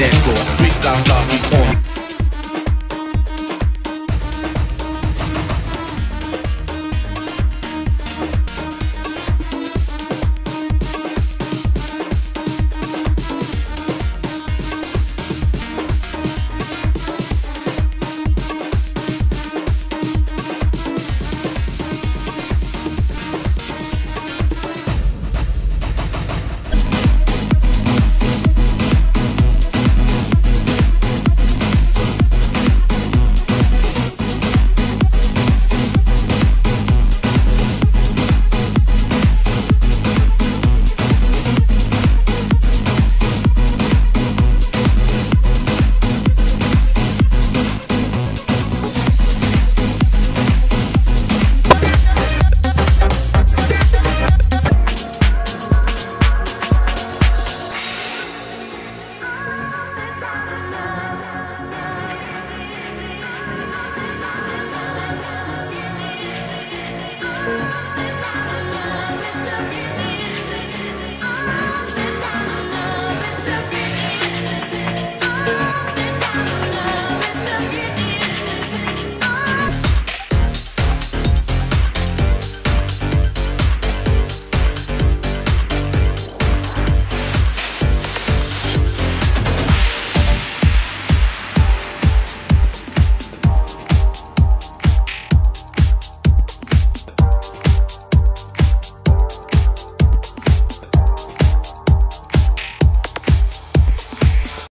dead